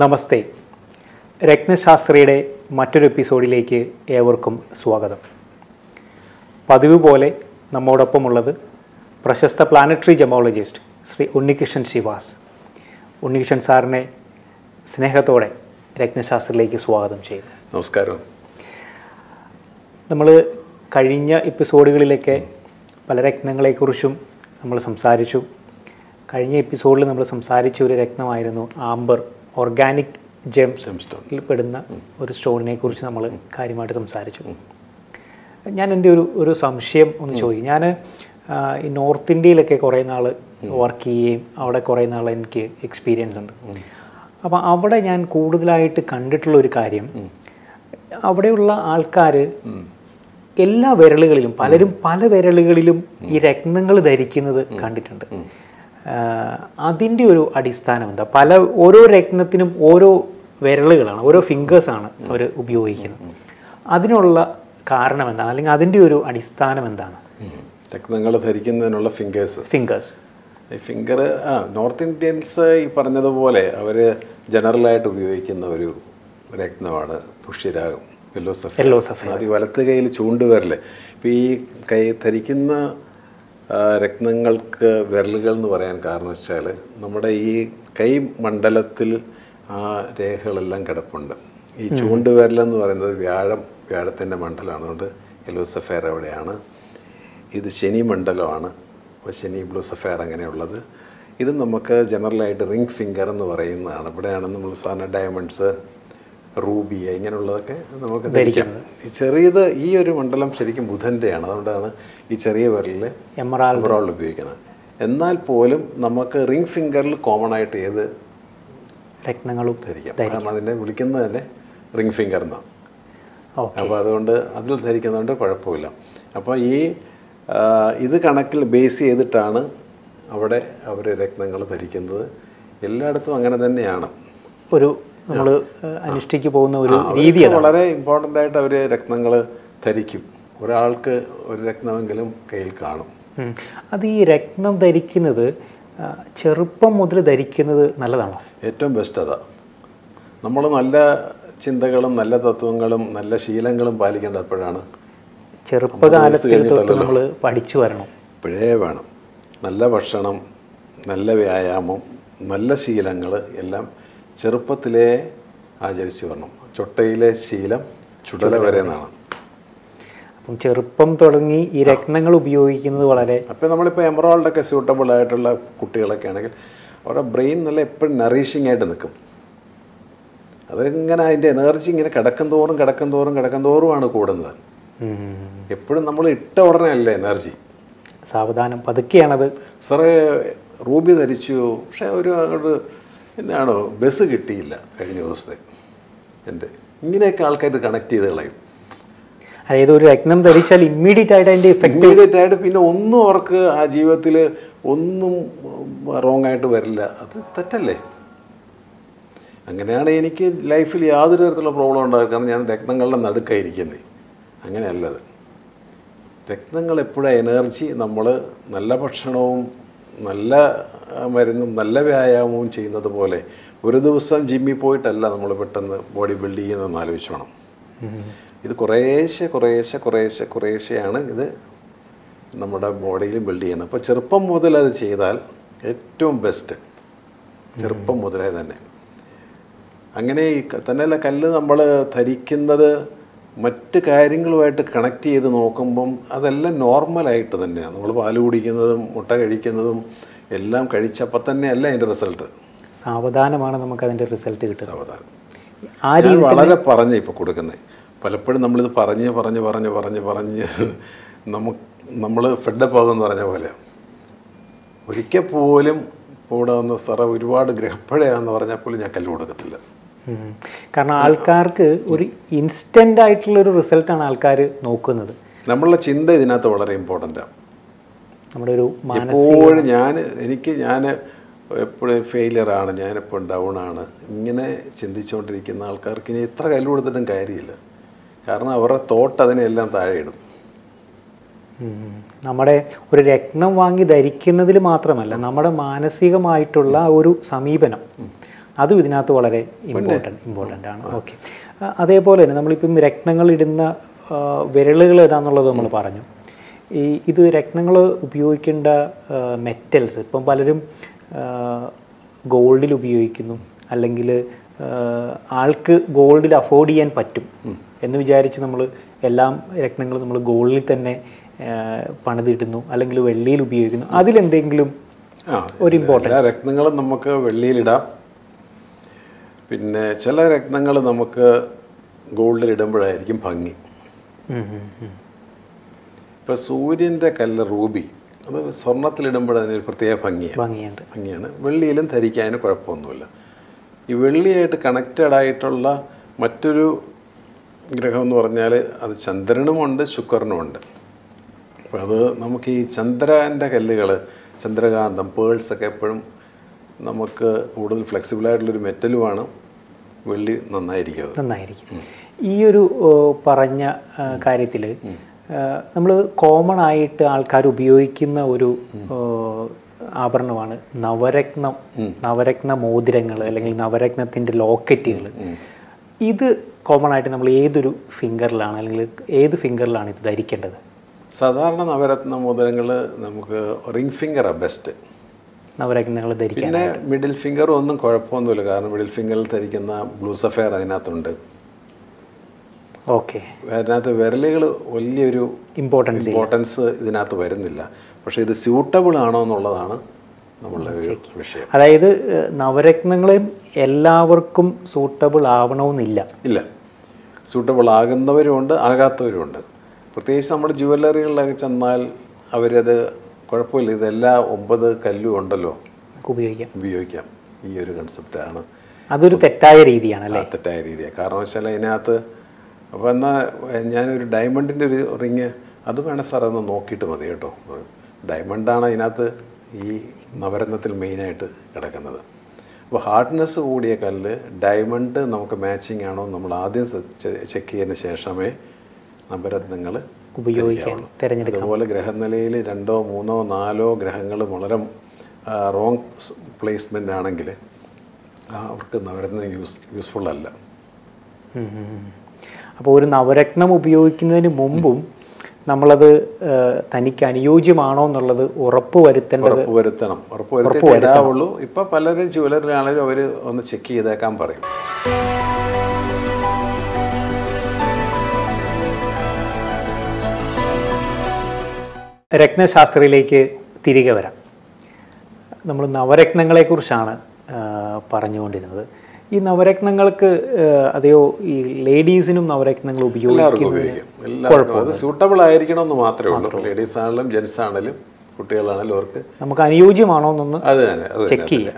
നമസ്തേ. രത്നശാസ്ത്രിയുടെ മറ്റൊരു എപ്പിസോഡിലേക്ക് ഏവർക്കും സ്വാഗതം. പതിവ് പോലെ നമ്മോടൊപ്പമുള്ളത് പ്രശസ്ത പ്ലാനറ്ററി ജമോളജിസ്റ്റ് ശ്രീ ഉണ്ണികൃഷ്ണൻ ശിവാസ് ഉണ്ണികൃഷ്ണൻ സാറിനെ സ്നേഹത്തോടെ രത്നശാസ്ത്രിയിലേക്ക് സ്വാഗതം ചെയ്യുന്നു. നമസ്കാരം. നമ്മൾ കഴിഞ്ഞ എപ്പിസോഡുകളിലൊക്കെ പല രത്നങ്ങളെക്കുറിച്ചും നമ്മൾ സംസാരിച്ചു. കഴിഞ്ഞ എപ്പിസോഡിൽ നമ്മൾ സംസാരിച്ച ഒരു രത്നമായിരുന്നു ആംബർ. ഓർഗാനിക് ജെം സ്റ്റോണിൽ പെടുന്ന ഒരു സ്റ്റോണിനെ കുറിച്ച് നമ്മൾ കാര്യമായിട്ട് സംസാരിച്ചു. ഞാൻ എന്റെ ഒരു ഒരു സംശയം ഒന്ന് ചോദിക്കും. ഞാൻ ഈ നോർത്ത് ഇന്ത്യയിലൊക്കെ കുറേ നാൾ വർക്ക് ചെയ്യുകയും അവിടെ കുറേ നാൾ എനിക്ക് എക്സ്പീരിയൻസ് ഉണ്ട്. അപ്പം അവിടെ ഞാൻ കൂടുതലായിട്ട് കണ്ടിട്ടുള്ള ഒരു കാര്യം അവിടെയുള്ള ആൾക്കാർ എല്ലാ വിരലുകളിലും പലരും പല വിരലുകളിലും ഈ രത്നങ്ങൾ ധരിക്കുന്നത് കണ്ടിട്ടുണ്ട്. അതിന്റെ ഒരു അടിസ്ഥാനം എന്താ പല ഓരോ രത്നത്തിനും ഓരോ വിരലുകളാണ് ഓരോ ഫിംഗേഴ്സാണ് അവർ ഉപയോഗിക്കുന്നത്. അതിനുള്ള കാരണം എന്താണ് അല്ലെങ്കിൽ അതിന്റെ ഒരു അടിസ്ഥാനം എന്താണ് രത്നങ്ങൾ ധരിക്കുന്നതിനുള്ള ഫിംഗേഴ്സ് ഫിംഗേഴ്സ് ഈ ഫിംഗർ ആ നോർത്ത് ഇന്ത്യൻസ് ഈ പറഞ്ഞതുപോലെ അവർ ജനറലായിട്ട് ഉപയോഗിക്കുന്ന ഒരു രത്നമാണ് പുഷ്യരാഗം ഫിലോസഫി ഫിലോസഫി Yellow sapphire. അത് വലത്ത് കയ്യിൽ ചൂണ്ടുവിരൽ ഇപ്പം ഈ കൈ ധരിക്കുന്ന രത്നങ്ങൾക്ക് വിരലുകൾ എന്ന് പറയാൻ കാരണം വെച്ചാൽ നമ്മുടെ ഈ കൈ മണ്ഡലത്തിൽ ആ രേഖകളെല്ലാം കിടപ്പുണ്ട്. ഈ ചൂണ്ടുവിരലെന്ന് പറയുന്നത് വ്യാഴം വ്യാഴത്തിന്റെ മണ്ഡലമാണ്. അതുകൊണ്ട് എലൂസഫെയർ സഫയർ അവിടെയാണ്. ഇത് ശനി മണ്ഡലമാണ്. അപ്പോൾ ശനി ബ്ലൂസഫെയർ അങ്ങനെയുള്ളത്. ഇത് നമുക്ക് ജനറലായിട്ട് റിംഗ് ഫിംഗർ എന്ന് പറയുന്നതാണ്. ഇവിടെയാണ് നമ്മൾ സാധാരണ ഡയമണ്ട്സ് റൂബി ഇങ്ങനെയുള്ളതൊക്കെ നമുക്ക് ധരിക്കാം. ചെറിയത് ഈ ഒരു മണ്ഡലം ശരിക്കും ബുധന്റെയാണ്. അതുകൊണ്ടാണ് ഈ ചെറിയ വിരലിൽ എമറാൾഡ് ഓവറോൾ ഉപയോഗിക്കുന്നത് എന്നാൽ പോലും നമുക്ക് റിംഗ് ഫിംഗറിൽ കോമൺ ആയിട്ട് ഏത് രത്നങ്ങളും ധരിക്കാം. കാരണം അതിനെ വിളിക്കുന്നത് തന്നെ റിംഗ് ഫിംഗർ എന്നാണ് അപ്പോൾ അതുകൊണ്ട് അതിൽ ധരിക്കുന്നതുകൊണ്ട് കുഴപ്പമില്ല. അപ്പോൾ ഈ ഇത് കണക്കിൽ ബേസ് ചെയ്തിട്ടാണ് അവിടെ അവർ രത്നങ്ങൾ ധരിക്കുന്നത്. എല്ലായിടത്തും അങ്ങനെ തന്നെയാണ്. ഒരു നമ്മൾ അനുഷ്ഠിക്ക് പോകുന്ന ഒരു രീതി വളരെ ഇമ്പോർട്ടന്റ് ആയിട്ട് അവർ രത്നങ്ങൾ ധരിക്കും. ഒരാൾക്ക് ഒരു രത്നമെങ്കിലും കയ്യിൽ കാണും. അത് ഈ രത്നം ധരിക്കുന്നത് ചെറുപ്പം മുതൽ ധരിക്കുന്നത് നല്ലതാണോ? ഏറ്റവും ബെസ്റ്റ് അതാ. നമ്മൾ നല്ല ചിന്തകളും നല്ല തത്വങ്ങളും നല്ല ശീലങ്ങളും പാലിക്കേണ്ടത് എപ്പോഴാണ്? ചെറുപ്പകാലത്തിൽ നമ്മൾ പഠിച്ചു വരണം. ഇപ്പോഴേ വേണം. നല്ല ഭക്ഷണം നല്ല വ്യായാമം നല്ല ശീലങ്ങൾ എല്ലാം ചെറുപ്പത്തിലേ ആചരിച്ചു വരണം. ചൊട്ടയിലെ ശീലം ചുടല വരെ. എന്നാണ്. അപ്പം ചെറുപ്പം തുടങ്ങി ഈ രത്നങ്ങൾ ഉപയോഗിക്കുന്നത് വളരെ അപ്പോൾ നമ്മളിപ്പോൾ എമറോൾഡൊക്കെ സ്യൂട്ടബിൾ ആയിട്ടുള്ള കുട്ടികളൊക്കെ ആണെങ്കിൽ അവരുടെ ബ്രെയിൻ നല്ല എപ്പോഴും നറീഷിംഗ് ആയിട്ട് നിൽക്കും. അതിങ്ങനെ അതിന്റെ എനർജി ഇങ്ങനെ കിടക്കും തോറും കിടക്കും തോറും കിടക്കും തോറുമാണ് കൂടുന്നത്. എപ്പോഴും നമ്മൾ ഇട്ട ഉടനെ അല്ലേ എനർജി സാവധാനം. പതുക്കെയാണത്. സാറേ റൂബി ധരിച്ചു. പക്ഷേ ഒരു അങ്ങോട്ട് എന്നാണോ ബസ് കിട്ടിയില്ല കഴിഞ്ഞ ദിവസത്തെ എന്റെ. ഇങ്ങനെയൊക്കെ ആൾക്കാർ കണക്ട് ചെയ്ത് കളയും. അതായത് ഒരു രത്നം ധരിച്ചാൽ ഇമ്മീഡിയറ്റ് ആയിട്ട് അതിന്റെ ഇഫക്റ്റ് ഇമ്മീഡിയറ്റ് ആയിട്ട് പിന്നെ ഒന്നും അവർക്ക് ആ ജീവിതത്തിൽ ഒന്നും റോങ് ആയിട്ട് വരില്ല. അത് തെറ്റല്ലേ? അങ്ങനെയാണ് എനിക്ക് ലൈഫിൽ യാതൊരു തരത്തിലുള്ള പ്രോബ്ലം ഉണ്ടാകുക കാരണം ഞാൻ രക്തങ്ങളുടെ നടുക്കായിരിക്കുന്നത് അങ്ങനെയല്ലത്. രക്തങ്ങൾ എപ്പോഴും എനർജി നമ്മൾ നല്ല ഭക്ഷണവും നല്ല മരുന്നും നല്ല വ്യായാമവും ചെയ്യുന്നത് പോലെ ഒരു ദിവസം ജിമ്മിൽ പോയിട്ടല്ല നമ്മൾ പെട്ടെന്ന് ബോഡി ബിൽഡ് ചെയ്യുന്നതെന്ന് ആലോചിച്ചോണം ഇത് കുറേശ്ശെ കുറേശ്ശെ കുറേശ്ശെ കുറേശ്ശെയാണ് ഇത് നമ്മുടെ ബോഡിയിൽ ബിൽഡ് ചെയ്യുന്നത്. അപ്പോൾ ചെറുപ്പം മുതൽ അത് ചെയ്താൽ ഏറ്റവും ബെസ്റ്റ് ചെറുപ്പം മുതലേ തന്നെ. അങ്ങനെ ഈ തന്നെയല്ല കല്ല് നമ്മൾ ധരിക്കുന്നത് മറ്റ് കാര്യങ്ങളുമായിട്ട് കണക്ട് ചെയ്ത് നോക്കുമ്പം അതെല്ലാം നോർമലായിട്ട് തന്നെയാണ്. നമ്മൾ പാൽ കുടിക്കുന്നതും മുട്ട കഴിക്കുന്നതും എല്ലാം കഴിച്ചപ്പോൾ തന്നെയല്ല അതിന്റെ റിസൾട്ട് സാവധാനമാണ് നമുക്ക് അതിന്റെ റിസൾട്ട് കിട്ടുന്നത്. സാവധാനം. വളരെ പറഞ്ഞ് ഇപ്പോൾ കൊടുക്കുന്നത് പലപ്പോഴും നമ്മളിത് പറഞ്ഞ് പറഞ്ഞ് പറഞ്ഞ് പറഞ്ഞ് പറഞ്ഞ് നമുക്ക് നമ്മൾ ഫെഡപ്പ് ആകുമെന്ന് പറഞ്ഞ പോലെ. ഒരിക്കൽ പോലും ഇവിടെ വന്ന് സാറേ ഒരുപാട് ഗ്രഹപ്പഴയാന്ന് പറഞ്ഞാൽ പോലും ഞാൻ കല്ല് കൊടുക്കത്തില്ല. കാരണം ആൾക്കാർക്ക് ഒരു ഇൻസ്റ്റന്റ് ആയിട്ടുള്ള ഒരു റിസൾട്ടാണ് ആൾക്കാർ നോക്കുന്നത്. നമ്മളുടെ ചിന്ത ഇതിനകത്ത് വളരെ ഇമ്പോർട്ടന്റാണ് നമ്മുടെ ഒരു എപ്പോഴും ഞാൻ എനിക്ക് ഞാൻ എപ്പോഴും ഫെയിലിയറാണ് ഞാനെപ്പോഴും ഡൗൺ ആണ്. ഇങ്ങനെ ചിന്തിച്ചുകൊണ്ടിരിക്കുന്ന ആൾക്കാർക്ക് ഇനി എത്ര കല്ല് കൊടുത്തിട്ടും കാര്യമില്ല. കാരണം അവരുടെ തോട്ട് അതിനെല്ലാം താഴെ ഇടും നമ്മുടെ ഒരു രക്തം വാങ്ങി ധരിക്കുന്നതിൽ മാത്രമല്ല നമ്മുടെ മാനസികമായിട്ടുള്ള ഒരു സമീപനം. അതും ഇതിനകത്ത് വളരെ ഇമ്പോർട്ടന്റ് ഇമ്പോർട്ടന്റ് ആണ്. ഓക്കെ അതേപോലെ തന്നെ നമ്മളിപ്പം രക്തങ്ങൾ ഇടുന്ന വിരലുകൾ ഏതാന്നുള്ളത് നമ്മൾ പറഞ്ഞു. ഈ ഇത് രക്തങ്ങൾ ഉപയോഗിക്കേണ്ട മെറ്റൽസ് ഇപ്പം പലരും ഗോൾഡിൽ ഉപയോഗിക്കുന്നു. അല്ലെങ്കിൽ ആൾക്ക് ഗോൾഡിൽ അഫോർഡ് ചെയ്യാൻ പറ്റും. എന്ന് വിചാരിച്ച് നമ്മൾ എല്ലാം രത്നങ്ങളും നമ്മൾ ഗോൾഡിൽ തന്നെ പണിതിടുന്നു അല്ലെങ്കിൽ വെള്ളിയിൽ ഉപയോഗിക്കുന്നു. അതിലെന്തെങ്കിലും ഒരു ഇമ്പോർട്ടൻസ് രത്നങ്ങളും നമുക്ക് വെള്ളിയിലിടാം പിന്നെ ചില രത്നങ്ങൾ നമുക്ക് ഗോൾഡിൽ ഇടുമ്പോഴായിരിക്കും ഭംഗി. ഇപ്പൊ. ഇപ്പോൾ സൂര്യന്റെ കല്ല് റൂബി അത് സ്വർണത്തിലിടുമ്പോൾ അതിനൊരു പ്രത്യേക ഭംഗിയാണ്. ഭംഗിയുണ്ട്. ഭംഗിയാണ്. വെള്ളിയിലും ധരിക്കാൻ കുഴപ്പമൊന്നുമില്ല. ഈ വെള്ളിയായിട്ട് കണക്റ്റഡ് ആയിട്ടുള്ള മറ്റൊരു ഗ്രഹം എന്ന് പറഞ്ഞാൽ അത് ചന്ദ്രനുമുണ്ട് ശുക്രനുമുണ്ട്. അപ്പോൾ അത് നമുക്ക് ഈ ചന്ദ്രന്റെ കല്ലുകൾ ചന്ദ്രകാന്തം പേൾസ് ഒക്കെ എപ്പോഴും നമുക്ക് കൂടുതൽ ഫ്ലെക്സിബിൾ ആയിട്ടുള്ളൊരു മെറ്റലുമാണ് വെള്ളി നന്നായിരിക്കും നന്നായിരിക്കും. ഈ ഒരു പറഞ്ഞ കാര്യത്തിൽ നമ്മൾ കോമൺ ആയിട്ട് ആൾക്കാർ ഉപയോഗിക്കുന്ന ഒരു ആഭരണമാണ് നവരത്നം നവരത്ന മോതിരങ്ങൾ അല്ലെങ്കിൽ നവരത്നത്തിന്റെ ലോക്കറ്റുകൾ ഇത് കോമൺ ആയിട്ട് നമ്മൾ ഏതൊരു ഫിംഗറിലാണ് അല്ലെങ്കിൽ ഏത് ഫിംഗറിലാണ് ഇത് ധരിക്കേണ്ടത്? സാധാരണ നവരത്ന മോതിരങ്ങൾ നമുക്ക് റിംഗ് ഫിംഗറാണ് ബെസ്റ്റ് നവരത്നങ്ങൾ ധരിക്കും പിന്നെ മിഡിൽ ഫിംഗർ ഒന്നും കുഴപ്പമൊന്നുമില്ല. കാരണം മിഡിൽ ഫിംഗറിൽ ധരിക്കുന്ന ബ്ലൂ സഫയർ അതിനകത്തുണ്ട്. ഓക്കെ അതിനകത്ത് വിരലുകൾ വലിയൊരു ഇമ്പോർട്ടൻസ് ഇമ്പോർട്ടൻസ് ഇതിനകത്ത് വരുന്നില്ല. പക്ഷേ ഇത് സ്യൂട്ടബിൾ ആണോ എന്നുള്ളതാണ് നമ്മളുടെ വിഷയം. അതായത് നവരത്നങ്ങളെയും എല്ലാവർക്കും സൂട്ടബിൾ ആവണമെന്നില്ല. ഇല്ല. സൂട്ടബിൾ ആകുന്നവരുമുണ്ട് ആകാത്തവരുമുണ്ട് പ്രത്യേകിച്ച് നമ്മുടെ ജുവല്ലറികളിലൊക്കെ ചെന്നാൽ അവരത് കുഴപ്പമില്ല. ഇതെല്ലാ ഒമ്പത് കല്ലും ഉണ്ടല്ലോ. ഉപയോഗിക്കാം. ഉപയോഗിക്കാം. ഈ ഒരു കൺസെപ്റ്റാണ് അതൊരു തെറ്റായ രീതിയാണ് അല്ലേ തെറ്റായ രീതിയാണ് കാരണം വെച്ചാൽ അതിനകത്ത് അപ്പോൾ എന്നാൽ ഞാനൊരു ഡയമണ്ടിന്റെ ഒരു റിങ് അത് വേണേൽ സാർ ഒന്ന് നോക്കിയിട്ട് മതി കേട്ടോ. ഡയമണ്ടാണ് അതിനകത്ത് ഈ നവരത്നത്തിൽ മെയിനായിട്ട് കിടക്കുന്നത്. അപ്പോൾ ഹാർഡ്നെസ് കൂടിയ കല്ല് ഡയമണ്ട് നമുക്ക് മാച്ചിങ് ആണോ നമ്മൾ ആദ്യം ചെക്ക് ചെയ്തതിന് ശേഷമേ നവരത്നങ്ങൾ തിരഞ്ഞെടുക്കാം അതുപോലെ ഗ്രഹനിലയിൽ രണ്ടോ മൂന്നോ നാലോ ഗ്രഹങ്ങൾ വളരെ റോങ് പ്ലേസ്മെന്റ് ആണെങ്കിൽ അവർക്ക് നവരത്നം യൂസ് യൂസ്ഫുൾ അല്ല. അപ്പോൾ ഒരു നവരത്നം ഉപയോഗിക്കുന്നതിന് മുമ്പും നമ്മളത് തനിക്ക് അനുയോജ്യമാണോ എന്നുള്ളത് ഉറപ്പ് വരുത്തേണ്ടത് ഉറപ്പ് വരുത്തണം ഉറപ്പ് വരുത്തിയിട്ട് ഇപ്പൊ പലരും ജുവലറിലാണെങ്കിലും അവർ ഒന്ന് ചെക്ക് ചെയ്തേക്കാൻ പറയും. രത്നശാസ്ത്രയിലേക്ക് തിരികെ വരാം. നമ്മൾ നവരത്നങ്ങളെക്കുറിച്ചാണ് പറഞ്ഞുകൊണ്ടിരുന്നത്. ഈ നവരത്നങ്ങൾക്ക് അതെയോ ഈ ലേഡീസിനും നവരത്നങ്ങൾ ഉപയോഗിക്കാം സ്യൂട്ടബിൾ ആയിരിക്കണം എന്ന് മാത്രമേ ഉള്ളൂ. ലേഡീസ് ആണെങ്കിലും ജെൻസ് ആണെങ്കിലും കുട്ടികളാണെങ്കിലും അവർക്ക് നമുക്ക് അനുയോജ്യമാണോ എന്നൊന്ന് ചെക്ക് ചെയ്യാം.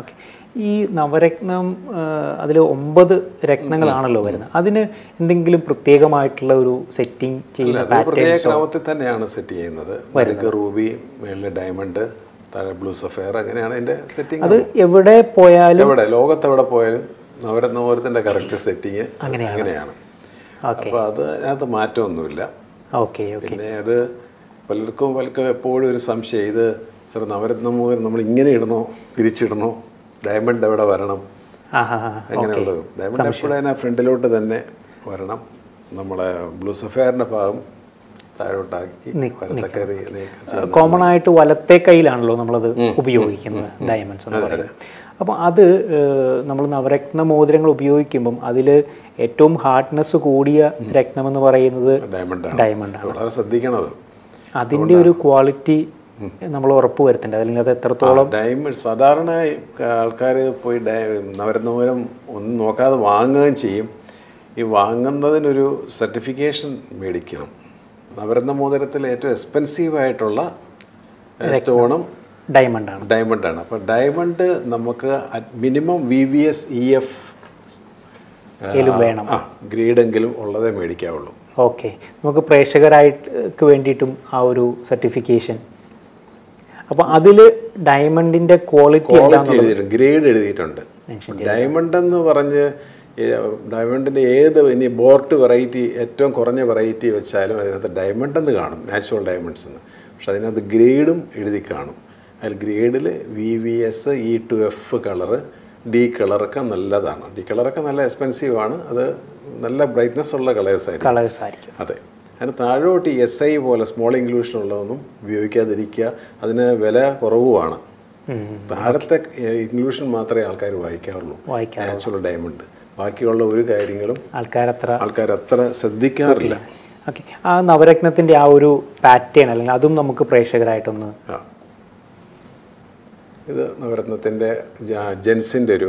ഓക്കെ. ഈ നവരത്നം അതിൽ ഒമ്പത് രത്നങ്ങളാണല്ലോ വരുന്നത്. അതിന് എന്തെങ്കിലും പ്രത്യേകമായിട്ടുള്ള ഒരു സെറ്റിംഗ് ചെയ്യുന്ന പ്രത്യേക ക്രമത്തിൽ തന്നെയാണ് സെറ്റ് ചെയ്യുന്നത്. റൂബി മേളിൽ ഡയമണ്ട് താഴെ ബ്ലൂ സഫയർ അങ്ങനെയാണ് അതിന്റെ സെറ്റിംഗ് അത് എവിടെ പോയാലും എവിടെ? ലോകത്ത് എവിടെ പോയാലും നവരത്ന ഓരത്തിന്റെ കറക്റ്റ് സെറ്റിങ് അങ്ങനെയാണ്. അപ്പോൾ അത് അതിനകത്ത് മാറ്റമൊന്നുമില്ല. ഓക്കെ പിന്നെ അത് പലർക്കും പലർക്കും എപ്പോഴും ഒരു സംശയം. ഇത് സാർ നവരത്ന മോഹൻ നമ്മൾ ഇങ്ങനെ ഇടണോ? തിരിച്ചിടണോ? ഡയമണ്ട് എവിടെ വരണം? അങ്ങനെയുള്ളത്. ഡയമണ്ട് എപ്പോഴും അതിനെ ഫ്രണ്ടിലോട്ട് തന്നെ വരണം. നമ്മളെ ബ്ലൂ സഫയറിന്റെ ഭാഗം താഴോട്ടാക്കി വലത്തക്കറി കോമൺ ആയിട്ട് വലത്തെ കയ്യിലാണല്ലോ നമ്മളത് ഉപയോഗിക്കുന്നത് ഡയമണ്ട്സ് എന്ന് പറയുന്നത്. അപ്പോൾ അത് നമ്മൾ നവരത്ന മോതിരങ്ങൾ ഉപയോഗിക്കുമ്പം അതിൽ ഏറ്റവും ഹാർഡ്നെസ് കൂടിയ രത്നം എന്ന് പറയുന്നത് ഡയമണ്ടാണ് ഡയമണ്ട് ആണ്. വളരെ ശ്രദ്ധിക്കണത് അതിന്റെ ഒരു ക്വാളിറ്റി നമ്മൾ ഉറപ്പ് വരുത്തേണ്ടത്. അല്ലെങ്കിൽ അത് എത്രത്തോളം ഡയമണ്ട് സാധാരണ ആൾക്കാർ പോയി നവരത്നമൂലം ഒന്നും നോക്കാതെ വാങ്ങുകയും ചെയ്യും. ഈ വാങ്ങുന്നതിനൊരു സർട്ടിഫിക്കേഷൻ മേടിക്കണം. നവരത്ന മോതിരത്തിൽ ഏറ്റവും എക്സ്പെൻസീവ് ആയിട്ടുള്ള സ്റ്റോണും ഡയമണ്ട് ആണ്. ഡയമണ്ട് ആണ്. അപ്പോൾ ഡയമണ്ട് നമുക്ക് minimum V V S E F വേണം. ആ ഗ്രേഡെങ്കിലും ഉള്ളതേ മേടിക്കാവുള്ളൂ. ഓക്കെ. നമുക്ക് പ്രേക്ഷകരായിട്ട് വേണ്ടിയിട്ടും ആ ഒരു സർട്ടിഫിക്കേഷൻ. അപ്പോൾ അതിൽ ഡയമണ്ടിന്റെ ക്വാളിറ്റി ക്വാളിറ്റി എഴുതിയിട്ടുണ്ട്. ഗ്രേഡ് എഴുതിയിട്ടുണ്ട്. ഡയമണ്ട് എന്ന് പറഞ്ഞ് ഡയമണ്ടിന്റെ ഏത് ഇനി ബോർട്ട് വെറൈറ്റി ഏറ്റവും കുറഞ്ഞ വെറൈറ്റി വെച്ചാലും അതിനകത്ത് ഡയമണ്ട് എന്ന് കാണും നാച്ചുറൽ ഡയമണ്ട്സ് എന്ന്. പക്ഷെ അതിനകത്ത് ഗ്രേഡും എഴുതി കാണും. അതിൽ ഗ്രേഡിൽ V V S E to F colour D കളറൊക്കെ നല്ലതാണ്. ഡി കളറൊക്കെ നല്ല എക്സ്പെൻസീവ് ആണ്. അത് നല്ല ബ്രൈറ്റ്നെസ് ഉള്ള കളേഴ്സ് ആയിരിക്കും. കളേഴ്സ് ആയിരിക്കും. അതെ. അതിന് താഴോട്ട് എസ് ഐ പോലെ സ്മോൾ ഇൻക്ലൂഷൻ ഉള്ളതൊന്നും ഉപയോഗിക്കാതിരിക്കുക. അതിന് വില കുറവുമാണ്. താഴത്തെ ഇൻക്ലൂഷൻ മാത്രമേ ആൾക്കാർ വായിക്കാറുള്ളൂ. വായിക്കാം നാച്ചുറൽ ഡയമണ്ട്. ബാക്കിയുള്ള ഒരു കാര്യങ്ങളും ആൾക്കാരത്ര ആൾക്കാരത്ര ശ്രദ്ധിക്കാറില്ല. ഓക്കെ ആ നവരത്നത്തിന്റെ ആ ഒരു പാറ്റേൺ അല്ലെങ്കിൽ അതും നമുക്ക് പ്രേക്ഷകരായിട്ടൊന്ന് ഇത് നവരത്നത്തിന്റെ ജെൻസിന്റെ ഒരു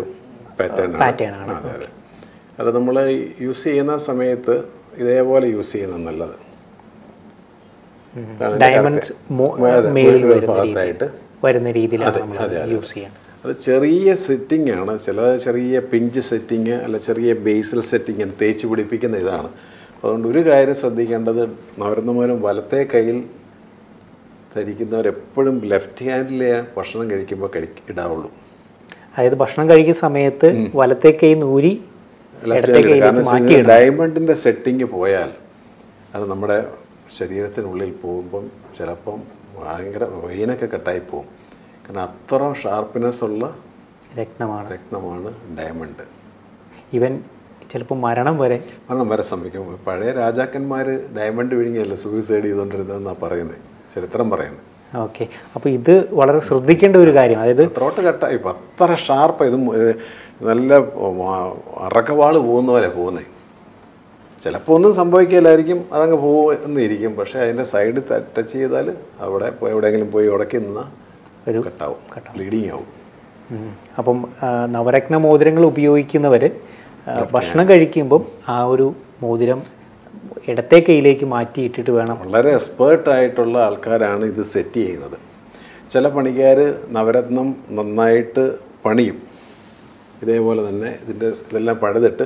പാറ്റേൺ പാറ്റേൺ ആണ്. അതെ അതെ. അത് നമ്മൾ യൂസ് ചെയ്യുന്ന സമയത്ത് ഇതേപോലെ യൂസ് ചെയ്യുന്ന നല്ലത്. ഡയമണ്ട് ഭാഗത്തായിട്ട്. വരുന്ന രീതിയിലാണ്. യൂസ് ചെയ്യേണ്ടത്. അത് ചെറിയ സെറ്റിംഗ് ആണ്. ചില ചെറിയ പിഞ്ച് സെറ്റിങ് അല്ല ചെറിയ ബേസിൽ സെറ്റിങ് തേച്ച് പിടിപ്പിക്കുന്ന ഇതാണ്. അതുകൊണ്ട് ഒരു കാര്യം ശ്രദ്ധിക്കേണ്ടത് നവരുന്നമൂലം വലത്തെ കയ്യിൽ ധരിക്കുന്നവരെപ്പോഴും ലെഫ്റ്റ് ഹാൻഡിലെ ഭക്ഷണം കഴിക്കുമ്പോൾ കഴി ഇടാവുള്ളൂ. അതായത് ഭക്ഷണം കഴിക്കുന്ന സമയത്ത് വലത്തെ കൈ നൂരി കാരണം ഡയമണ്ടിന്റെ സെറ്റിങ് പോയാൽ അത് നമ്മുടെ ശരീരത്തിനുള്ളിൽ പോകുമ്പം ചിലപ്പം ഭയങ്കര വെയിനൊക്കെ കട്ടായി പോകും. കാരണം അത്ര ഷാർപ്പ്നെസ് ഉള്ള രക്തമാണ് രക്തമാണ് ഡയമണ്ട് ഇവൻ ചിലപ്പോൾ മരണം വരെ മരണം വരെ സംഭവിക്കും. പഴയ രാജാക്കന്മാർ ഡയമണ്ട് വിഴുങ്ങിയല്ല സൂയിസൈഡ് ചെയ്തുകൊണ്ടിരുന്നതെന്നാണ് പറയുന്നത് ചരിത്രം പറയുന്നത് ഓക്കെ അപ്പോൾ ഇത് വളരെ ശ്രദ്ധിക്കേണ്ട ഒരു കാര്യം. അതായത് ത്രോട്ട് കട്ട ഇപ്പം അത്ര ഷാർപ്പ് ഇത് നല്ല അറക്കവാൾ പോകുന്ന പോലെ പോകുന്നത് ചിലപ്പോൾ ഒന്നും സംഭവിക്കില്ലായിരിക്കും. അതങ്ങ് പോകുന്നിരിക്കും പക്ഷേ അതിന്റെ സൈഡ് ടച്ച് ചെയ്താൽ അവിടെ പോയി എവിടെയെങ്കിലും പോയി ഉടക്കി നിന്നാൽ ഒരു കട്ടാവും. ബ്ലീഡിങ് ആവും അപ്പം നവരത്ന മോതിരങ്ങൾ ഉപയോഗിക്കുന്നവർ ഭക്ഷണം കഴിക്കുമ്പം ആ ഒരു മോതിരം ഇടത്തെ കൈയിലേക്ക് മാറ്റിയിട്ടിട്ട് വേണം. വളരെ എക്സ്പേർട്ട് ആയിട്ടുള്ള ആൾക്കാരാണ് ഇത് സെറ്റ് ചെയ്യുന്നത്. ചില പണിക്കാർ നവരത്നം നന്നായിട്ട് പണിയും. ഇതേപോലെ തന്നെ ഇതിന്റെ ഇതെല്ലാം പണിതിട്ട്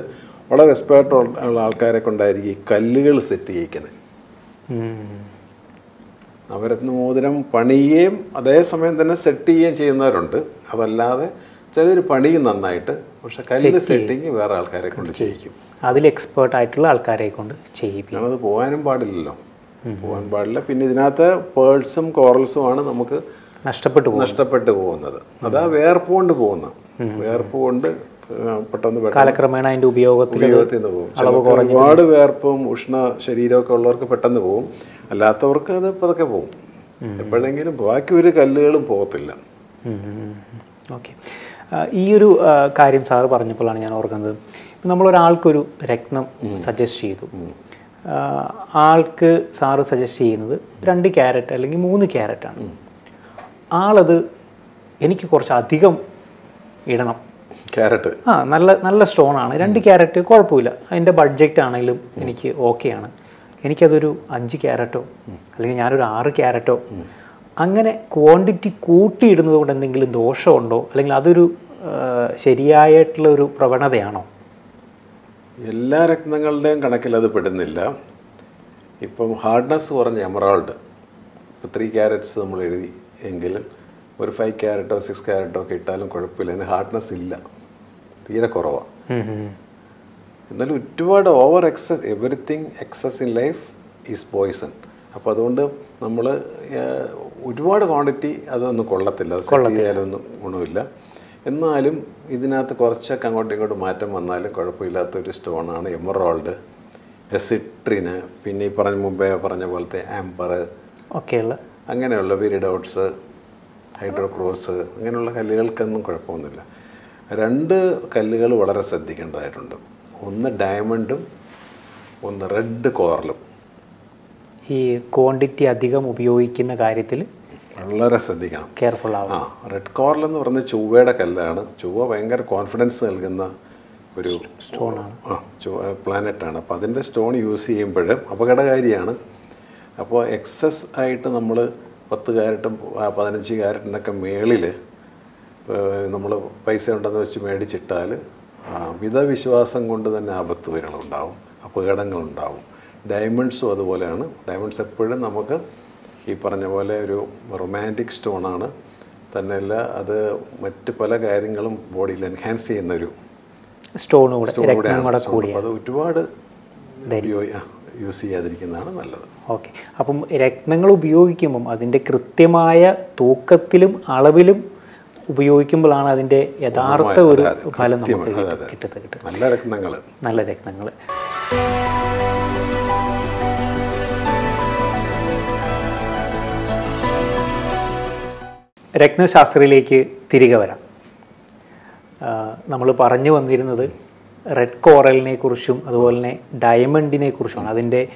വളരെ എക്സ്പേർട്ട് ഉള്ള ആൾക്കാരെ കൊണ്ടായിരിക്കും ഈ കല്ലുകൾ സെറ്റ് ചെയ്യിക്കുന്നത്. നവരത്ന മോതിരം പണിയുകയും അതേസമയം തന്നെ സെറ്റ് ചെയ്യുകയും ചെയ്യുന്നവരുണ്ട്. അതല്ലാതെ ചിലർ പണിയും നന്നായിട്ട് പക്ഷെ കല്ല് സെറ്റിങ് വേറെ ആൾക്കാരെ കൊണ്ട് ചെയ്യിക്കും. അതിൽ എക്സ്പേർട്ട് ആയിട്ടുള്ള ആൾക്കാരെ കൊണ്ട് ചെയ്യിക്കും ഞാനത് പോകാനും പാടില്ലല്ലോ. പോകാൻ പാടില്ല. പിന്നെ ഇതിനകത്ത് പേൾസും കോറൽസും ആണ് നമുക്ക് നഷ്ടപ്പെട്ടു നഷ്ടപ്പെട്ടു പോകുന്നത്. അതാ വേർപ്പ് കൊണ്ട് പോകുന്ന വേർപ്പ് കൊണ്ട് പെട്ടെന്ന് പെട്ടെന്ന് കാലക്രമേണ അതിന്റെ ഉപയോഗത്തിൽ ഉപയോഗത്തിൽ നിന്ന് പോകും. ഒരുപാട് വേർപ്പും ഉഷ്ണ ശരീരമൊക്കെ ഉള്ളവർക്ക് പെട്ടെന്ന് പോകും. അല്ലാത്തവർക്ക് അത് പതുക്കെ പോകും. എപ്പോഴെങ്കിലും ബാക്കി ഒരു കല്ലുകളും പോകത്തില്ല. ഓക്കെ. ഈ ഒരു കാര്യം സാറ് പറഞ്ഞപ്പോഴാണ് ഞാൻ ഓർക്കുന്നത്. നമ്മൾ നമ്മളൊരാൾക്കൊരു രത്നം സജസ്റ്റ് ചെയ്തു. ആൾക്ക് സാറ് സജസ്റ്റ് ചെയ്യുന്നത് രണ്ട് ക്യാരറ്റ് അല്ലെങ്കിൽ മൂന്ന് ക്യാരറ്റാണ്. ആളത് എനിക്ക് കുറച്ച് അധികം ഇടണം. ക്യാരറ്റ്. ആ നല്ല നല്ല സ്റ്റോൺ ആണ് രണ്ട് ക്യാരറ്റ് കുഴപ്പമില്ല. അതിന്റെ ബഡ്ജറ്റ് ആണെങ്കിലും എനിക്ക് ഓക്കെയാണ്. എനിക്കതൊരു അഞ്ച് ക്യാരറ്റോ അല്ലെങ്കിൽ ഞാനൊരു ആറ് ക്യാരറ്റോ അങ്ങനെ ക്വാണ്ടിറ്റി കൂട്ടിയിടുന്നത് കൊണ്ട് എന്തെങ്കിലും ദോഷമുണ്ടോ? അല്ലെങ്കിൽ അതൊരു ശരിയായിട്ടുള്ള ഒരു പ്രവണതയാണോ? എല്ലാ രത്നങ്ങളുടെയും കണക്കിൽ അത് പെടുന്നില്ല. ഇപ്പം ഹാർഡ്നെസ് കുറഞ്ഞ എമറാൾഡ് ഇപ്പോൾ ത്രീ ക്യാരറ്റ്സ് നമ്മൾ എഴുതി എങ്കിൽ ഒരു ഫൈവ് ക്യാരറ്റോ സിക്സ് ക്യാരറ്റോ ഒക്കെ ഇട്ടാലും കുഴപ്പമില്ല. അതിന് ഹാർഡ്നെസ് ഇല്ല. തീരെ കുറവാണ്. എന്നാലും ഒരുപാട് over excess everything excess in life is poison അപ്പോൾ അതുകൊണ്ട് നമ്മൾ ഒരുപാട് ക്വാണ്ടിറ്റി അതൊന്നും കൊള്ളത്തില്ല. അത് സെറ്റ് ചെയ്യാനൊന്നും ഗുണമില്ല. എന്നാലും ഇതിനകത്ത് കുറച്ചൊക്കെ അങ്ങോട്ടും ഇങ്ങോട്ടും മാറ്റം വന്നാലും കുഴപ്പമില്ലാത്തൊരു സ്റ്റോണാണ് എമറോൾഡ് എസിട്രിന് പിന്നെ ഈ പറഞ്ഞ മുമ്പേ പറഞ്ഞ പോലത്തെ ആംബർ ഒക്കെയുള്ള. അങ്ങനെയുള്ള വിരിഡൗട്ട്സ് ഹൈഡ്രോക്രോസ് അങ്ങനെയുള്ള കല്ലുകൾക്കൊന്നും കുഴപ്പമൊന്നുമില്ല. രണ്ട് കല്ലുകൾ വളരെ ശ്രദ്ധിക്കേണ്ടതായിട്ടുണ്ട്. ഒന്ന് ഡയമണ്ടും ഒന്ന് റെഡ് കോറലും. ഈ ക്വാണ്ടിറ്റി അധികം ഉപയോഗിക്കുന്ന കാര്യത്തിൽ വളരെ ശ്രദ്ധിക്കണം. കെയർഫുൾ ആവും ആ റെഡ് കോറൽ എന്ന് പറഞ്ഞ ചൊവ്വയുടെ കല്ലാണ്. ചൊവ്വ ഭയങ്കര കോൺഫിഡൻസ് നൽകുന്ന ഒരു സ്റ്റോണാണ്. ആ ചൊവ്വ പ്ലാനറ്റാണ് അപ്പോൾ അതിന്റെ സ്റ്റോൺ യൂസ് ചെയ്യുമ്പോൾ അപകടകാരിയാണ്. അപ്പോൾ എക്സസ് ആയിട്ട് നമ്മൾ പത്ത് കാരറ്റും പതിനഞ്ച് കാരറ്റിനൊക്കെ മേളിൽ നമ്മൾ പൈസ ഉണ്ടെന്ന് വെച്ച് മേടിച്ചിട്ടാൽ മിതവിശ്വാസം കൊണ്ട് തന്നെ ആപത്ത് വരളുണ്ടാവും അപകടങ്ങളുണ്ടാവും ഡയമണ്ട്സും അതുപോലെയാണ്. ഡയമണ്ട്സ് എപ്പോഴും നമുക്ക് ഈ പറഞ്ഞ പോലെ ഒരു റൊമാന്റിക് സ്റ്റോണാണ് തന്നെയല്ല അത് മറ്റ് പല കാര്യങ്ങളും ബോഡിയിൽ എൻഹാൻസ് ചെയ്യുന്ന ഒരു അത് ഒരുപാട് യൂസ് ചെയ്യാതിരിക്കുന്നതാണ് നല്ലത്. ഓക്കെ അപ്പം രത്നങ്ങൾ ഉപയോഗിക്കുമ്പം അതിന്റെ കൃത്യമായ തൂക്കത്തിലും അളവിലും ഉപയോഗിക്കുമ്പോഴാണ് അതിന്റെ യഥാർത്ഥ ഒരു ഫലം നമുക്ക്. കിട്ടുന്നത് കിട്ടുന്നത്. നല്ല രത്നങ്ങൾ. നല്ല രത്നങ്ങൾ. രത്നശാസ്ത്രയിലേക്ക് തിരികെ വരാം. നമ്മൾ പറഞ്ഞു വന്നിരുന്നത് റെഡ് കോറലിനെ കുറിച്ചും അതുപോലെ തന്നെ ഡയമണ്ടിനെ കുറിച്ചുമാണ് അതിന്റെ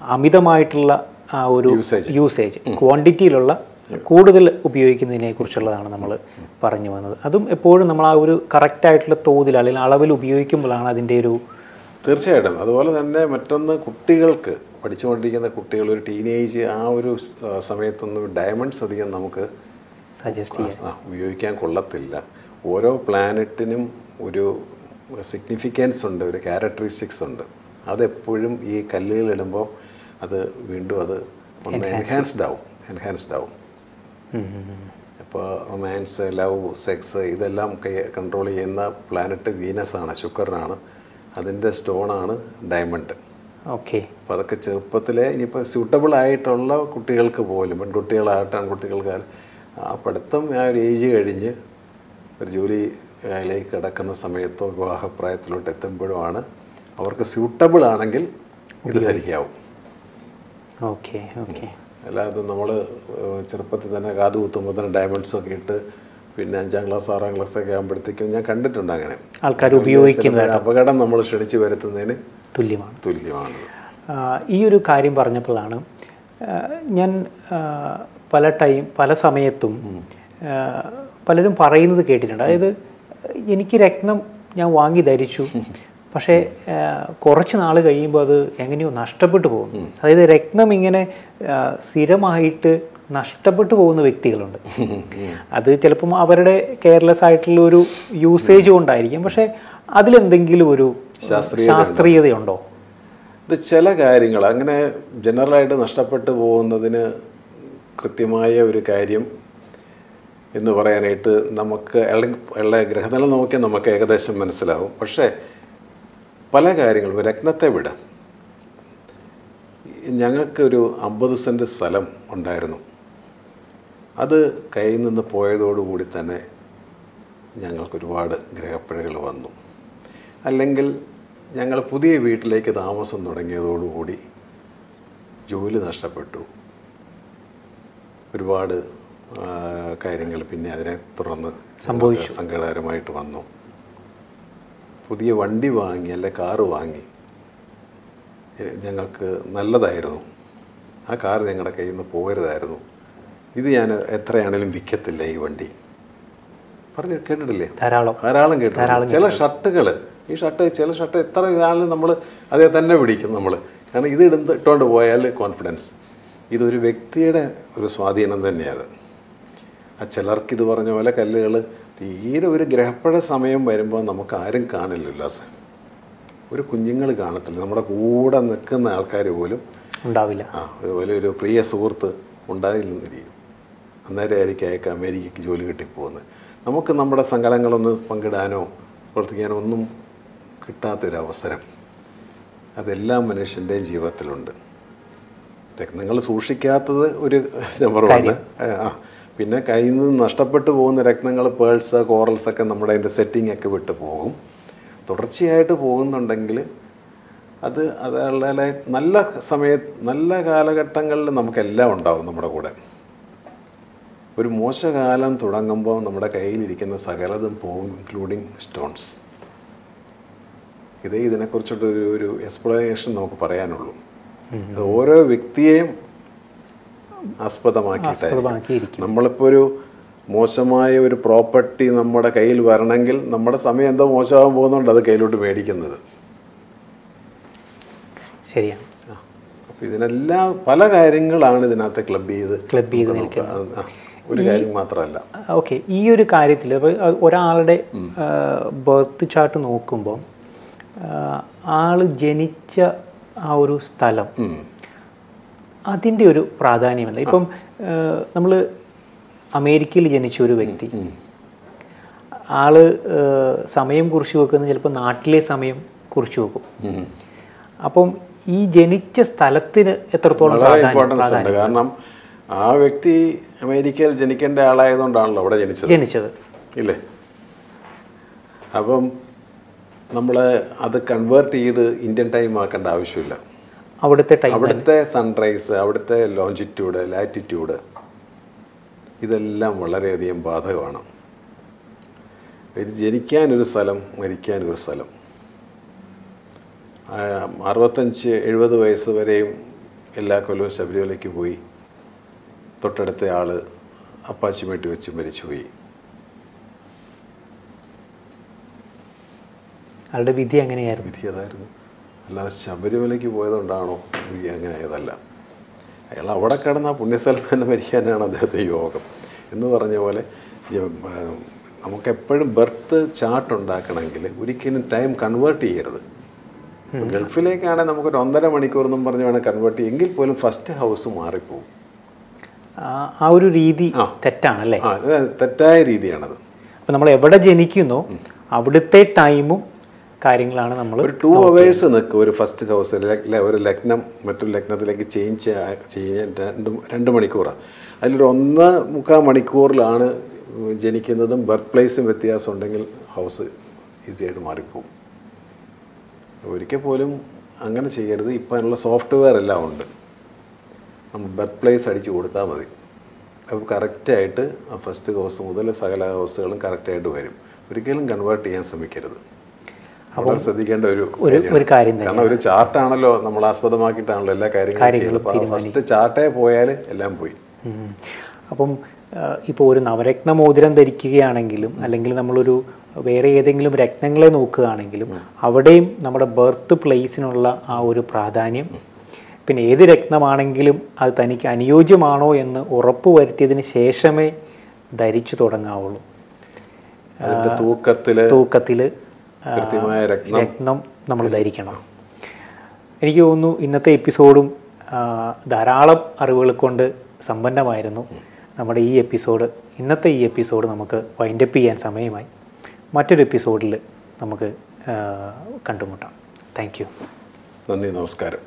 അമിതമായിട്ടുള്ള ആ ഒരു യൂസേജ് ക്വാണ്ടിറ്റിയിലുള്ള കൂടുതൽ ഉപയോഗിക്കുന്നതിനെ കുറിച്ചുള്ളതാണ് നമ്മൾ പറഞ്ഞു വന്നത്. അതും എപ്പോഴും നമ്മൾ ആ ഒരു കറക്റ്റായിട്ടുള്ള തോതിൽ അല്ലെങ്കിൽ അളവിൽ ഉപയോഗിക്കുമ്പോഴാണ് അതിന്റെ ഒരു തീർച്ചയായിട്ടും. അതുപോലെ തന്നെ മറ്റൊന്ന് കുട്ടികൾക്ക് പഠിച്ചുകൊണ്ടിരിക്കുന്ന കുട്ടികൾ ഒരു ടീനേജ് ആ ഒരു സമയത്തൊന്നും ഡയമണ്ട്സ് അധികം നമുക്ക് സജസ്റ്റ് ചെയ്യാം ഉപയോഗിക്കാൻ കൊള്ളത്തില്ല. ഓരോ പ്ലാനറ്റിനും ഒരു സിഗ്നിഫിക്കൻസ് ഉണ്ട് ഒരു ക്യാരക്ടറിസ്റ്റിക്സ് ഉണ്ട്. അതെപ്പോഴും ഈ കല്ലുകളിടുമ്പോൾ അത് വീണ്ടും അത് ഒന്ന് എൻഹാൻസ്ഡ് ആവും എൻഹാൻസ്ഡ് ആവും. ഇപ്പോൾ റൊമാൻസ് ലവ് സെക്സ് ഇതെല്ലാം കൺട്രോൾ ചെയ്യുന്ന പ്ലാനറ്റ് വീനസ് ആണ് ശുക്രനാണ്. അതിന്റെ സ്റ്റോണാണ് ഡയമണ്ട് ഓക്കെ അപ്പോൾ അതൊക്കെ ചെറുപ്പത്തിലെ ഇനിയിപ്പോൾ സ്യൂട്ടബിൾ ആയിട്ടുള്ള കുട്ടികൾക്ക് പോലും പെൺകുട്ടികളാകട്ടെ ആൺകുട്ടികൾക്ക് ആ പഠിത്തം ആ ഒരു ഏജ് കഴിഞ്ഞ് ഒരു ജോലിയിലേക്ക് കിടക്കുന്ന സമയത്തോ വിവാഹപ്രായത്തിലോട്ട് എത്തുമ്പോഴുമാണ് അവർക്ക് സ്യൂട്ടബിൾ ആണെങ്കിൽ ഇത് ധരിക്കാവും. ഓക്കെ ഓക്കെ അല്ലാതെ നമ്മൾ ചെറുപ്പത്തിൽ തന്നെ കാത് കുത്തുമ്പോൾ തന്നെ ഡയമണ്ട്സൊക്കെ ഇട്ട് പിന്നെ അഞ്ചാം ക്ലാസ് ആറാം ക്ലാസ് ഒക്കെ ആകുമ്പോഴത്തേക്കും ഞാൻ കണ്ടിട്ടുണ്ട് അങ്ങനെ. ആൾക്കാർ ഉപയോഗിക്കുന്ന അപകടം നമ്മൾ ക്ഷണിച്ച് വരുത്തുന്നതിന് തുല്യമാണ്. തുല്യമാണ്. ഈ ഒരു കാര്യം പറഞ്ഞപ്പോഴാണ് ഞാൻ പല ടൈം പല സമയത്തും പലരും പറയുന്നത് കേട്ടിട്ടുണ്ട്. അതായത് എനിക്ക് രത്നം ഞാൻ വാങ്ങി ധരിച്ചു. പക്ഷേ കുറച്ച് നാൾ കഴിയുമ്പോൾ അത് എങ്ങനെയോ നഷ്ടപ്പെട്ടു പോകും അതായത് രക്തം ഇങ്ങനെ സ്ഥിരമായിട്ട് നഷ്ടപ്പെട്ടു പോകുന്ന വ്യക്തികളുണ്ട്. അത് ചിലപ്പം അവരുടെ കെയർലെസ് ആയിട്ടുള്ള ഒരു യൂസേജ് കൊണ്ടായിരിക്കും. പക്ഷേ അതിലെന്തെങ്കിലും ഒരു ശാസ്ത്രീയതയുണ്ടോ? ഇത് ചില കാര്യങ്ങൾ അങ്ങനെ ജനറലായിട്ട് നഷ്ടപ്പെട്ടു പോകുന്നതിന് കൃത്യമായ ഒരു കാര്യം എന്ന് പറയാനായിട്ട് നമുക്ക് അല്ലെങ്കിൽ ഗ്രഹനില നോക്കിയാൽ നമുക്ക് ഏകദേശം മനസ്സിലാവും. പക്ഷേ പല കാര്യങ്ങളും രത്നത്തെ വിടാം. ഞങ്ങൾക്കൊരു അമ്പത് സെന്റ് സ്ഥലം ഉണ്ടായിരുന്നു. അത് കയ്യിൽ നിന്ന് പോയതോടുകൂടി തന്നെ ഞങ്ങൾക്കൊരുപാട് ഗ്രഹപ്പിഴകൾ വന്നു. അല്ലെങ്കിൽ ഞങ്ങൾ പുതിയ വീട്ടിലേക്ക് താമസം തുടങ്ങിയതോടുകൂടി ജോലി നഷ്ടപ്പെട്ടു. ഒരുപാട് കാര്യങ്ങൾ പിന്നെ അതിനെ തുടർന്ന് സംഭവിച്ചു. സങ്കടകരമായിട്ട് വന്നു. പുതിയ വണ്ടി വാങ്ങി അല്ലെ കാറ് വാങ്ങി ഞങ്ങൾക്ക് നല്ലതായിരുന്നു. ആ കാർ ഞങ്ങളുടെ കയ്യിൽ നിന്ന് പോകരുതായിരുന്നു ഇത് ഞാൻ എത്രയാണേലും വിൽക്കത്തില്ല ഈ വണ്ടി. പറഞ്ഞു കേട്ടിട്ടില്ലേ? ധാരാളം. ധാരാളം കേട്ടു ചില ഷർട്ടുകൾ ഈ ഷർട്ട് ചില ഷർട്ട് എത്ര ഇതാണെങ്കിലും നമ്മൾ അതേ തന്നെ പിടിക്കും നമ്മൾ കാരണം ഇത് ഇടുന്ന ഇട്ടുകൊണ്ട് പോയാൽ കോൺഫിഡൻസ് ഇതൊരു വ്യക്തിയുടെ ഒരു സ്വാധീനം തന്നെയാണ് ആ ചിലർക്ക് ഇത് പറഞ്ഞ പോലെ കല്ലുകൾ തീരെ ഒരു ഗ്രഹപ്പഴ സമയം വരുമ്പോൾ നമുക്ക് ആരും കാണില്ല സാർ ഒരു കുഞ്ഞുങ്ങൾ കാണത്തില്ല. നമ്മുടെ കൂടെ നിൽക്കുന്ന ആൾക്കാർ പോലും ഉണ്ടാവില്ല. ആ അതുപോലെ ഒരു പ്രിയ സുഹൃത്ത് ഉണ്ടായില്ലെന്നിരിക്കും അന്നേരം ആയിരിക്കും അയക്ക് അമേരിക്കയ്ക്ക് ജോലി കിട്ടിപ്പോകുന്നത്. നമുക്ക് നമ്മുടെ സങ്കടങ്ങളൊന്ന് പങ്കിടാനോ പ്രവർത്തിക്കാനോ ഒന്നും കിട്ടാത്തൊരവസരം അതെല്ലാ മനുഷ്യന്റെയും ജീവിതത്തിലുണ്ട്. നിങ്ങൾ സൂക്ഷിക്കാത്തത് ഒരു നമ്പർ വൺ ആ. പിന്നെ കയ്യിൽ നിന്ന് നഷ്ടപ്പെട്ടു പോകുന്ന രത്നങ്ങൾ പേൾസ് കോറൽസ് ഒക്കെ നമ്മുടെ അതിന്റെ സെറ്റിംഗ് ഒക്കെ വിട്ട് പോകും. തുടർച്ചയായിട്ട് പോകുന്നുണ്ടെങ്കിൽ അത് അതുള്ള നല്ല സമയത്ത് നല്ല കാലഘട്ടങ്ങളിൽ നമുക്കെല്ലാം ഉണ്ടാവും നമ്മുടെ കൂടെ. ഒരു മോശകാലം തുടങ്ങുമ്പോൾ നമ്മുടെ കയ്യിലിരിക്കുന്ന സകലതും പോകും ഇൻക്ലൂഡിങ് സ്റ്റോൺസ് ഇതേ ഇതിനെക്കുറിച്ചിട്ടൊരു ഒരു എക്സ്പ്ലനേഷൻ നമുക്ക് പറയാനുള്ളൂ. അത് ഓരോ വ്യക്തിയെയും ആസ്പദമാക്കിയിട്ടായിരിക്കും. നമ്മളിപ്പോൾ ഒരു മോശമായ ഒരു പ്രോപ്പർട്ടി നമ്മുടെ കയ്യിൽ വരണമെങ്കിൽ നമ്മുടെ സമയം എന്തോ മോശമാകാൻ പോകുന്നുണ്ട് അത് കയ്യിലോട്ട് മേടിക്കുന്നത്. ശരിയാണ്. അപ്പം ഇതിനെല്ലാം പല കാര്യങ്ങളാണ് ഇതിനകത്ത് ക്ലബ് ചെയ്ത് ക്ലബ് ചെയ്ത് ഒരു കാര്യം മാത്രമല്ല. ഓക്കെ ഈ ഒരു കാര്യത്തിൽ ഒരാളുടെ ബർത്ത് ചാർട്ട് നോക്കുമ്പോൾ ആൾ ജനിച്ച ആ ഒരു സ്ഥലം. അതിന്റെ ഒരു പ്രാധാന്യമല്ല ഇപ്പം നമ്മൾ അമേരിക്കയിൽ ജനിച്ച ഒരു വ്യക്തി. ആൾ സമയം കുറിച്ച് വെക്കുന്നത് ചിലപ്പോൾ നാട്ടിലെ സമയം കുറിച്ച് വെക്കും. അപ്പം ഈ ജനിച്ച സ്ഥലത്തിന് എത്രത്തോളം ഇമ്പോർട്ടൻസ് ഉണ്ട്. കാരണം ആ വ്യക്തി അമേരിക്കയിൽ ജനിക്കേണ്ട ആളായതുകൊണ്ടാണല്ലോ അവിടെ ജനിച്ചത്. ജനിച്ചത്. ഇല്ലേ? അപ്പം നമ്മൾ അത് കൺവേർട്ട് ചെയ്ത് ഇന്ത്യൻ ടൈം ആക്കേണ്ട ആവശ്യമില്ല. അവിടുത്തെ ടൈം അവിടുത്തെ സൺറൈസ് അവിടുത്തെ ലോഞ്ചിറ്റ്യൂഡ് ലാറ്റിറ്റ്യൂഡ് ഇതെല്ലാം വളരെയധികം ബാധകമാണ്. ഇത് ജനിക്കാനൊരു സ്ഥലം മരിക്കാനൊരു സ്ഥലം. അറുപത്തഞ്ച് എഴുപത് വയസ്സ് വരെയും എല്ലാ കൊല്ലവും ശബരിമലയ്ക്ക് പോയി. തൊട്ടടുത്ത ആൾ അപ്പാച്ചിമേട്ടി വെച്ച് മരിച്ചുപോയി. ആളുടെ വിധി എങ്ങനെയായിരുന്നു? വിധി അതായിരുന്നു. അല്ലാതെ ശബരിമലയ്ക്ക് പോയതുകൊണ്ടാണോ? അങ്ങനെ ആയതല്ല. അയാൾ അവിടെ കിടന്ന പുണ്യസ്ഥലത്ത് തന്നെ മരിക്കാനാണ് അദ്ദേഹത്തെ യോഗം. എന്ന് പറഞ്ഞ പോലെ നമുക്കെപ്പോഴും ബർത്ത് ചാർട്ട് ഉണ്ടാക്കണമെങ്കിൽ ഒരിക്കലും ടൈം കൺവേർട്ട് ചെയ്യരുത്. ഗൾഫിലേക്കാണെങ്കിൽ നമുക്കൊരു ഒന്നര മണിക്കൂർ എന്നും പറഞ്ഞ് വേണം കൺവേർട്ട് എങ്കിൽ പോലും ഫസ്റ്റ് ഹൗസ് മാറിപ്പോവും. ആ- ആ ഒരു രീതി തെറ്റാണ് തെറ്റാണല്ലേ? തെറ്റായ രീതിയാണത്. അപ്പം നമ്മൾ എവിടെ ജനിക്കുന്നു അവിടുത്തെ ടൈമും കാര്യങ്ങളാണ് നമ്മൾ ഒരു ടു അവേഴ്സ് നിൽക്കും ഒരു ഫസ്റ്റ് ഹൗസ് ഒരു ലഗ്നം മറ്റൊരു ലഗ്നത്തിലേക്ക് ചേഞ്ച് ചെയ്യാൻ രണ്ട് രണ്ട് മണിക്കൂറാണ് അതിലൊരു ഒന്ന് മുക്കാൽ മണിക്കൂറിലാണ് ജനിക്കുന്നതും ബർത്ത് പ്ലേസും വ്യത്യാസം ഉണ്ടെങ്കിൽ ഹൗസ് ഈസിയായിട്ട് മാറിപ്പോകും ഒരിക്കൽ പോലും അങ്ങനെ ചെയ്യരുത്. ഇപ്പം അതിനുള്ള സോഫ്റ്റ്വെയർ എല്ലാം ഉണ്ട്. നമ്മൾ ബർത്ത് പ്ലേസ് അടിച്ചു കൊടുത്താൽ മതി. അപ്പോൾ കറക്റ്റായിട്ട് ആ ഫസ്റ്റ് ഹൗസ് മുതൽ സകല ഹൗസുകളും കറക്റ്റായിട്ട് വരും. ഒരിക്കലും കൺവേർട്ട് ചെയ്യാൻ ശ്രമിക്കരുത്. വളരെ ശ്രദ്ധിക്കേണ്ട ഒരു ഒരു കാര്യം കാരണം ഒരു ചാർട്ടാണല്ലോ നമ്മൾ ആസ്പദമാക്കിയിട്ടാണല്ലോ എല്ലാ കാര്യങ്ങളും ചെയ്യുന്നത് ഫസ്റ്റ് ചാർട്ടേ പോയാൽ എല്ലാം പോയി. അപ്പം ഇപ്പോൾ ഒരു നവരത്ന മോതിരം ധരിക്കുകയാണെങ്കിലും അല്ലെങ്കിൽ നമ്മളൊരു വേറെ ഏതെങ്കിലും രത്നങ്ങളെ നോക്കുകയാണെങ്കിലും അവിടെയും നമ്മുടെ ബർത്ത് പ്ലേസിനുള്ള ആ ഒരു പ്രാധാന്യം പിന്നെ ഏത് രത്നമാണെങ്കിലും അത് തനിക്ക് അനുയോജ്യമാണോ എന്ന് ഉറപ്പ് വരുത്തിയതിന് ശേഷമേ ധരിച്ചു തുടങ്ങാവുള്ളൂ. തൂക്കത്തിൽ തൂക്കത്തിൽ കൃത്യമായ രത്നം നമ്മൾ ധരിക്കണം. എനിക്ക് തോന്നുന്നു ഇന്നത്തെ എപ്പിസോഡും ധാരാളം അറിവുകൾ കൊണ്ട് സമ്പന്നമായിരുന്നു നമ്മുടെ ഈ എപ്പിസോഡ്. ഇന്നത്തെ ഈ എപ്പിസോഡ് നമുക്ക് വൈൻഡപ്പ് ചെയ്യാൻ സമയമായി. മറ്റൊരു എപ്പിസോഡിൽ നമുക്ക് കണ്ടുമുട്ടാം. താങ്ക് യു നന്ദി നമസ്കാരം.